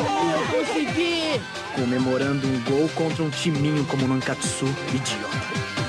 Eu consegui! Comemorando um gol contra um timinho como Nankatsu, idiota.